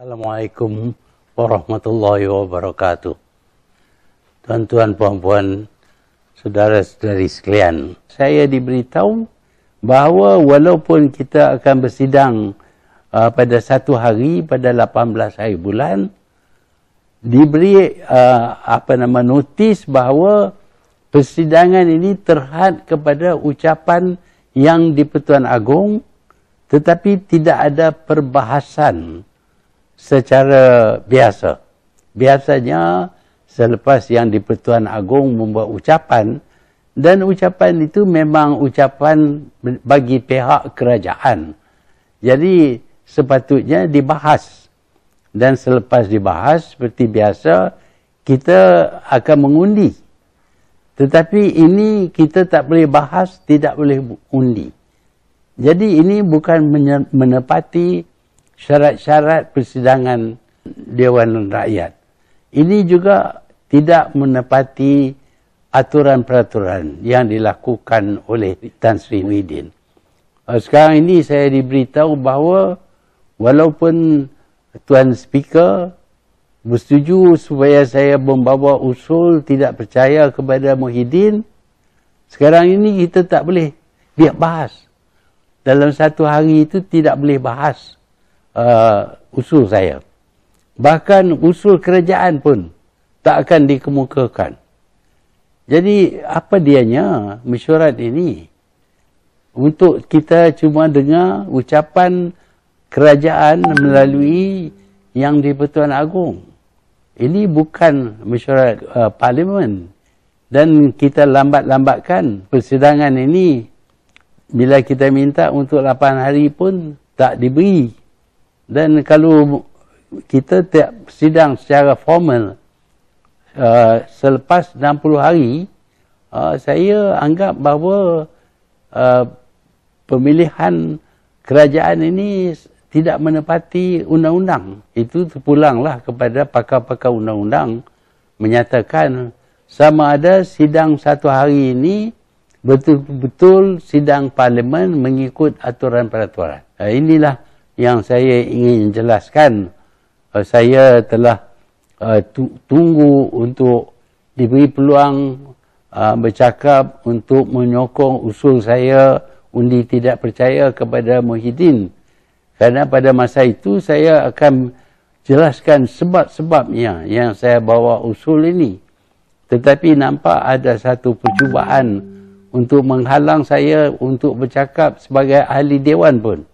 Assalamualaikum warahmatullahi wabarakatuh. Tuan-tuan, puan-puan, saudara-saudari sekalian. Saya diberitahu bahawa walaupun kita akan bersidang uh, pada satu hari pada 18 hari bulan, diberi uh, apa nama notis bahawa persidangan ini terhad kepada ucapan yang di Pertuan Agong tetapi tidak ada perbahasan secara biasa. Biasanya selepas yang di Pertuan Agong membuat ucapan dan ucapan itu memang ucapan bagi pihak kerajaan. Jadi sepatutnya dibahas. Dan selepas dibahas seperti biasa kita akan mengundi. Tetapi ini kita tak boleh bahas, tidak boleh undi. Jadi ini bukan menepati syarat-syarat persidangan Dewan Rakyat. Ini juga tidak menepati aturan-peraturan yang dilakukan oleh Tan Sri Muhyiddin. Uh, sekarang ini saya diberitahu bahawa walaupun Tuan Speaker bersetuju supaya saya membawa usul tidak percaya kepada Muhyiddin, sekarang ini kita tak boleh dia bahas. Dalam satu hari itu tidak boleh bahas uh, usul saya. Bahkan usul kerajaan pun tak akan dikemukakan. Jadi apa dianya mesyuarat ini? Untuk kita cuma dengar ucapan kerajaan melalui yang di Pertuan Agong. Ini bukan mesyuarat uh, parlimen. Dan kita lambat-lambatkan persidangan ini bila kita minta untuk 8 hari pun tak diberi dan kalau kita tiap sidang secara formal uh, selepas 60 hari uh, saya anggap bahawa uh, pemilihan kerajaan ini tidak menepati undang-undang itu terpulanglah kepada pakar-pakar undang-undang menyatakan sama ada sidang satu hari ini betul-betul sidang parlimen mengikut aturan peraturan. Inilah yang saya ingin jelaskan uh, saya telah uh, tunggu untuk diberi peluang uh, bercakap untuk menyokong usul saya undi tidak percaya kepada Muhyiddin. Kerana pada masa itu saya akan jelaskan sebab-sebabnya yang saya bawa usul ini. Tetapi nampak ada satu percubaan untuk menghalang saya untuk bercakap sebagai ahli dewan pun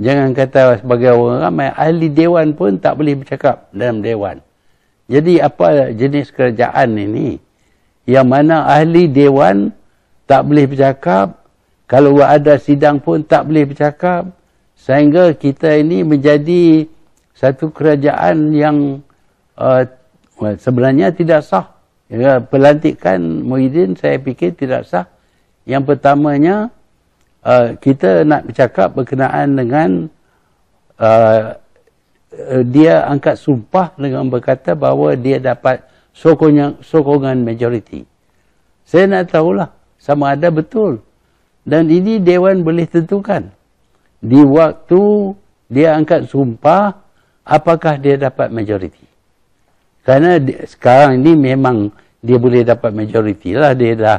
Jangan kata sebagai orang ramai, ahli dewan pun tak boleh bercakap dalam dewan. Jadi apa jenis kerajaan ini? Yang mana ahli dewan tak boleh bercakap, kalau ada sidang pun tak boleh bercakap, sehingga kita ini menjadi satu kerajaan yang uh, sebenarnya tidak sah. Ya, pelantikan Muhyiddin saya fikir tidak sah. Yang pertamanya, uh, kita nak bercakap berkenaan dengan uh, uh, dia angkat sumpah dengan berkata bahawa dia dapat sokongan, sokongan majoriti. Saya nak tahulah sama ada betul. Dan ini Dewan boleh tentukan. Di waktu dia angkat sumpah, apakah dia dapat majoriti. Kerana sekarang ini memang dia boleh dapat majoriti lah. Dia dah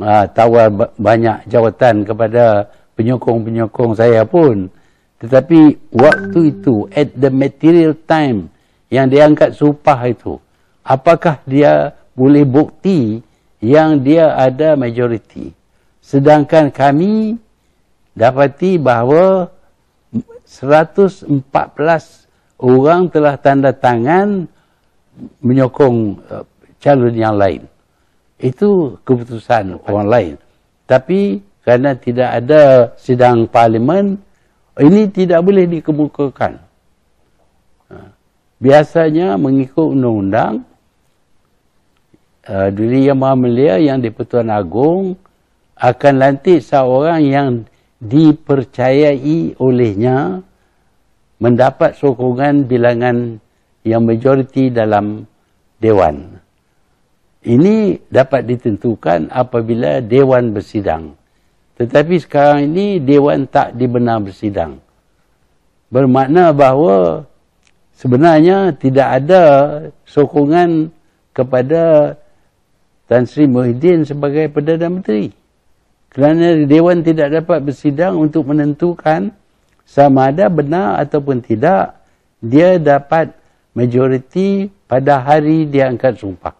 uh, tawar banyak jawatan kepada penyokong-penyokong saya pun. Tetapi waktu itu, at the material time yang dia angkat sumpah itu, apakah dia boleh bukti yang dia ada majoriti. Sedangkan kami dapati bahawa 114 orang telah tanda tangan menyokong uh, calon yang lain. Itu keputusan orang lain. Tapi kerana tidak ada sidang parlimen, ini tidak boleh dikemukakan. Ha. Biasanya mengikut undang-undang, uh, Duli Yang Maha Mulia yang di-Pertuan Agong akan lantik seorang yang dipercayai olehnya mendapat sokongan bilangan yang majoriti dalam Dewan. Ini dapat ditentukan apabila Dewan bersidang. Tetapi sekarang ini Dewan tak dibenar bersidang. Bermakna bahawa sebenarnya tidak ada sokongan kepada Tan Sri Muhyiddin sebagai Perdana Menteri. Kerana Dewan tidak dapat bersidang untuk menentukan sama ada benar ataupun tidak dia dapat majoriti pada hari dia angkat sumpah.